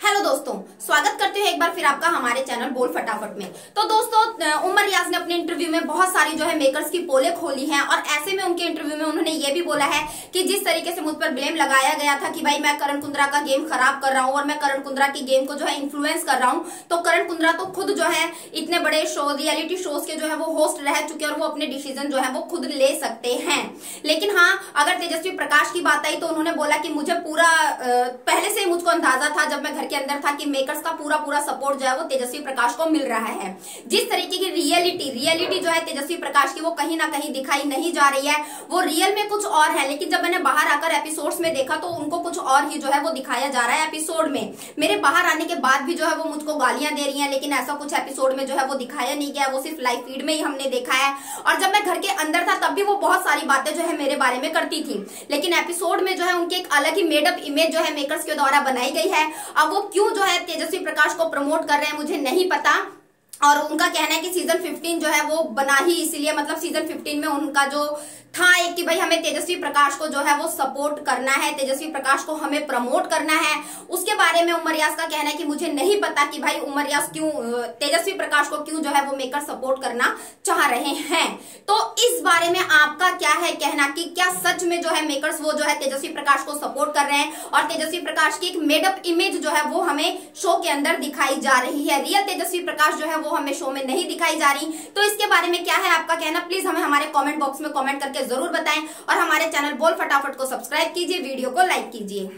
Hello दोस्तों, स्वागत करते हैं एक बार फिर आपका हमारे चैनल बोल फटाफट में। तो दोस्तों उमर रियाज ने अपने इंटरव्यू में बहुत सारी जो है मेकर्स की पोले खोली हैं और ऐसे में उनके इंटरव्यू में उन्होंने ये भी बोला है कि जिस तरीके से मुझ पर ब्लेम लगाया गया था कि भाई मैं करण कुंद्रा का गेम खराब कर रहा हूँ और मैं करण कुंद्रा की गेम को जो है इन्फ्लुएंस कर रहा हूँ तो करण कुंद्रा तो खुद जो है इतने बड़े शो रियलिटी शोज़ के जो है वो होस्ट रह चुके और वो अपने डिसीज़न जो है वो खुद ले सकते हैं। लेकिन हाँ अगर तेजस्वी प्रकाश की बात आई तो उन्होंने बोला कि मुझे पूरा पहले से मुझको अंदाज़ा था जब मैं के अंदर था कि मेकर्स का पूरा पूरा सपोर्ट जो है वो तेजस्वी प्रकाश को मिल रहा है। जिस तरीके की रियलिटी रियलिटी जो है तेजस्वी प्रकाश की वो कहीं ना कहीं दिखाई नहीं जा रही है। वो रियल में कुछ और है, लेकिन जब मैंने बाहर आकर एपिसोड्स में देखा तो उनको कुछ और ही जो है वो दिखाया जा रहा है एपिसोड में। मेरे बाहर आने के बाद भी जो है वो मुझको गालियाँ दे रही है, लेकिन ऐसा कुछ एपिसोड में जो है वो दिखाया नहीं गया, वो सिर्फ़ लाइव फ़ीड में ही हमने देखा है। और जब मैं घर के अंदर था, तब भी वो बहुत सारी बातें जो है मेरे बारे में करती थी। लेकिन एपिसोड में जो है उनकी एक अलग ही मेडअप इमेज जो है मेकर्स के द्वारा बनाई गई है। अब वो क्यों जो है तेजस्वी प्रकाश को प्रमोट कर रहे हैं मुझे नहीं पता। और उनका कहना है कि सीज़न 15 जो है वो बना ही इसीलिए मतलब सीज़न 15 में उनका जो था एक कि भाई हमें तेजस्वी प्रकाश को जो है वो सपोर्ट करना है, तेजस्वी प्रकाश को हमें प्रमोट करना है। उसके बारे में उमर यास का कहना है कि मुझे नहीं पता कि भाई उमर यास क्यों तेजस्वी प्रकाश को क्यों जो है वो मेकर सपोर्ट करना चाह रहे हैं। तो इस बारे में आपका क्या है कहना कि क्या सच में जो है मेकर्स वो जो है तेजस्वी प्रकाश को सपोर्ट कर रहे हैं? और तेजस्वी प्रकाश की एक मेडअप इमेज जो है वो हमें शो के अंदर दिखाई जा रही है। रियल तेजस्वी प्रकाश जो है वो हमें शो में नहीं दिखाई जा रही। तो इसके बारे में क्या है आपका कहना? प्लीज़ हमें हमारे कॉमेंट बॉक्स में कॉमेंट करके ज़रूर बताएँ। और हमारे चैनल बोल फटाफट को सब्सक्राइब कीजिए वीडियो को लाइक कीजिए।